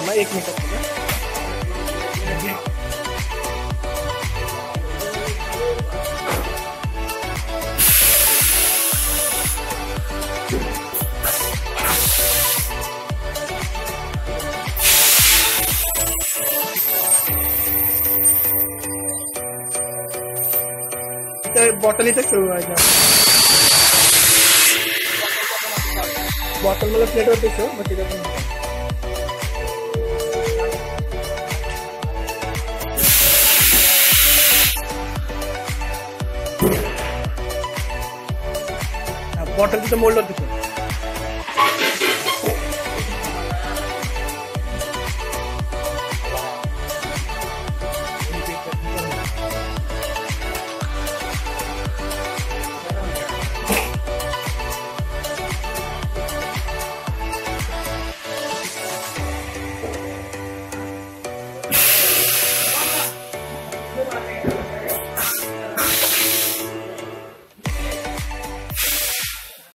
थांबा एक minute bottle इथं ठेवायच्या बॉटल मला प्लेटवर ठेव मग तिथं बॉटल तिथं मोल्डवर तिथं